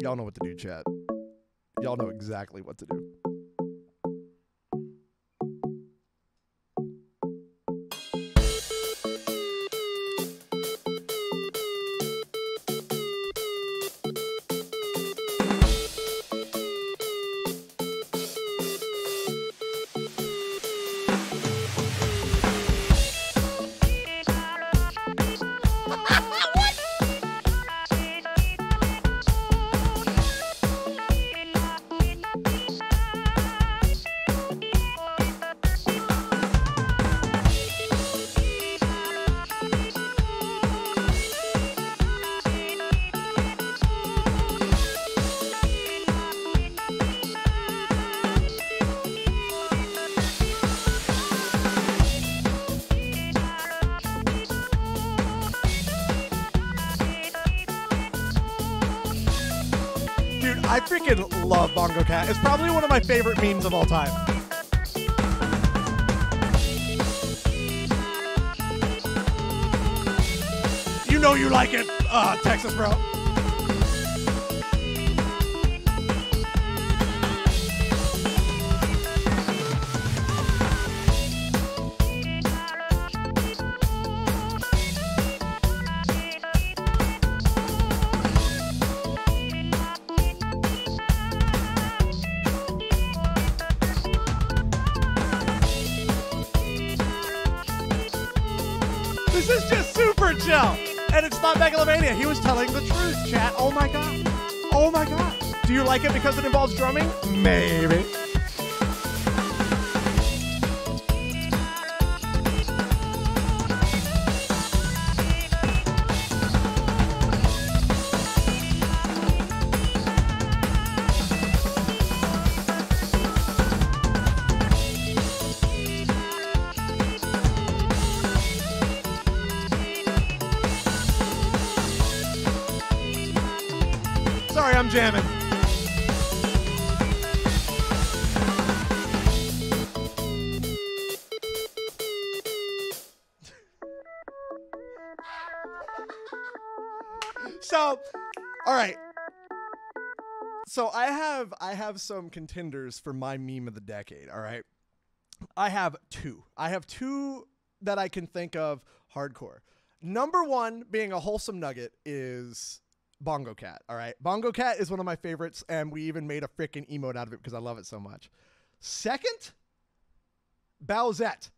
Y'all know what to do, chat. Y'all know exactly what to do. Dude, I freaking love Bongo Cat. It's probably one of my favorite memes of all time. You know you like it, uh, Texas bro. This is just super chill. And it's not Megalovania. He was telling the truth, chat. Oh my god. Oh my god. Do you like it because it involves drumming? Maybe. Sorry, I'm jamming. so, all right. So I have I have some contenders for my meme of the decade, all right? I have two. I have two that I can think of hardcore. Number one being a wholesome nugget is Bongo Cat. All right. Bongo Cat is one of my favorites, and we even made a freaking emote out of it because I love it so much. Second, Bowsette.